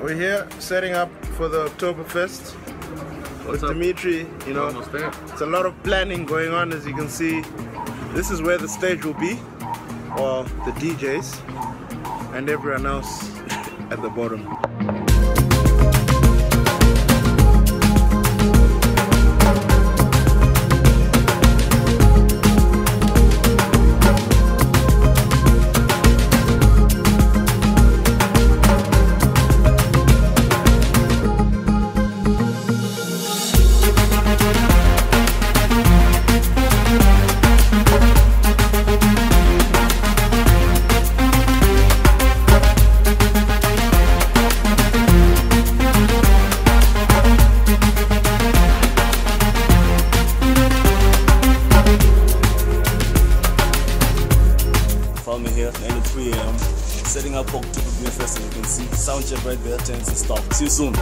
We're here setting up for the Oktoberfest. With Dimitri, you know, it's a lot of planning going on as you can see. This is where the stage will be, or the DJs, and everyone else at the bottom. Me here, 9 to 3 a.m. Setting up October Beer Fest, and you can see sound check right there, tents and stop. See you soon.